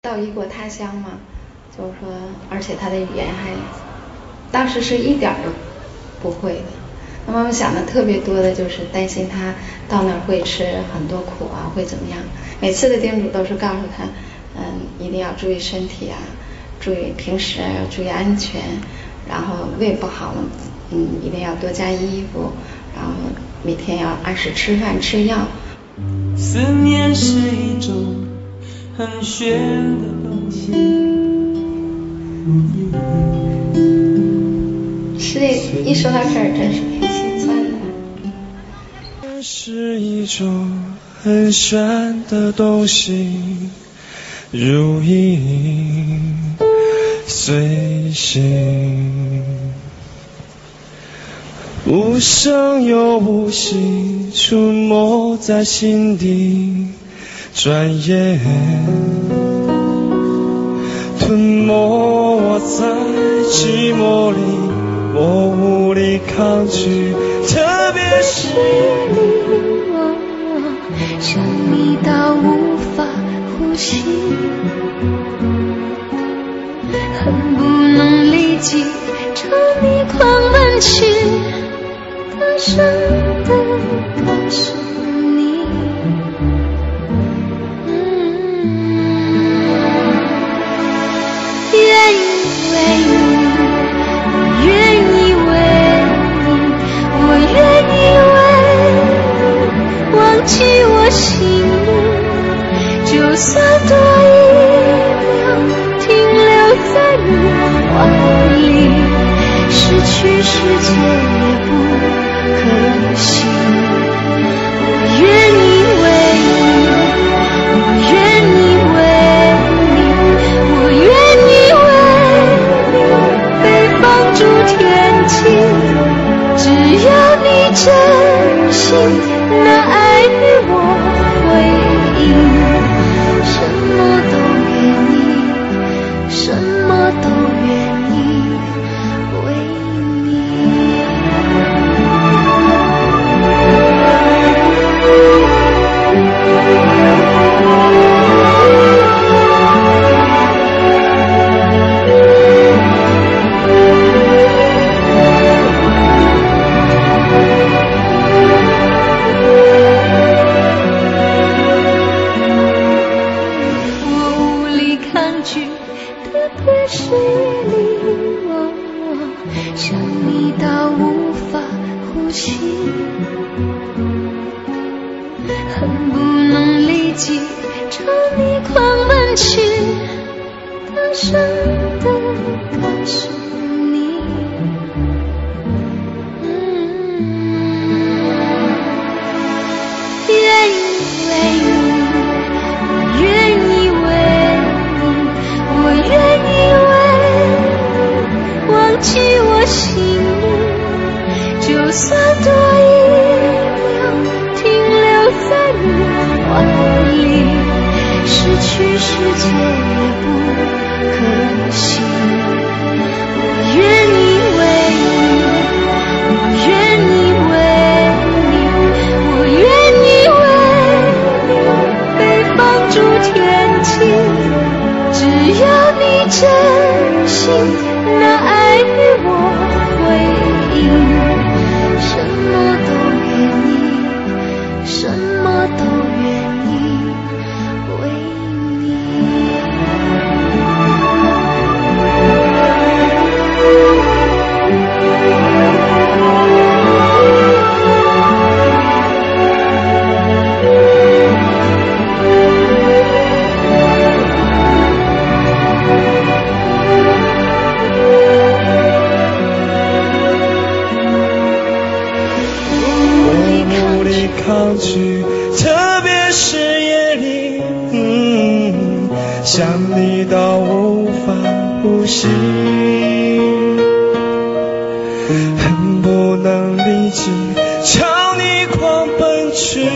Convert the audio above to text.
到异国他乡嘛，就是说，而且他的语言还，当时是一点儿都不会的。那妈妈想的特别多的就是担心他到那儿会吃很多苦啊，会怎么样？每次的叮嘱都是告诉他，嗯，一定要注意身体啊，注意平时要注意安全，然后胃不好了，嗯，一定要多加衣服，然后每天要按时吃饭吃药。思念是一很玄的东西。是，一说到这儿真是挺心酸的。是一种很玄的东西，如影随形，无声又无息，出没在心底，转眼吞没我在寂寞里。我无力抗拒，特别是你，想你到无法呼吸，恨不能立即朝你狂奔去，大声记我姓名，就算多一秒停留在你怀里，失去世界。别许你我，想你到无法呼吸，恨不能立即朝你狂奔去，大声的告诉。万里失去世界也不可惜，我愿意为你，我愿意为你，我愿意为你被放逐天际。只要你真心，那爱与我回应。特别是夜里，想你到无法呼吸，恨不能立即朝你狂奔去。